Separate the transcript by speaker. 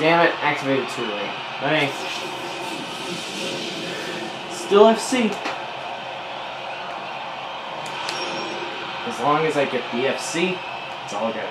Speaker 1: Damn it, activated too late. Hey. Still FC. As long as I get the FC, it's all good.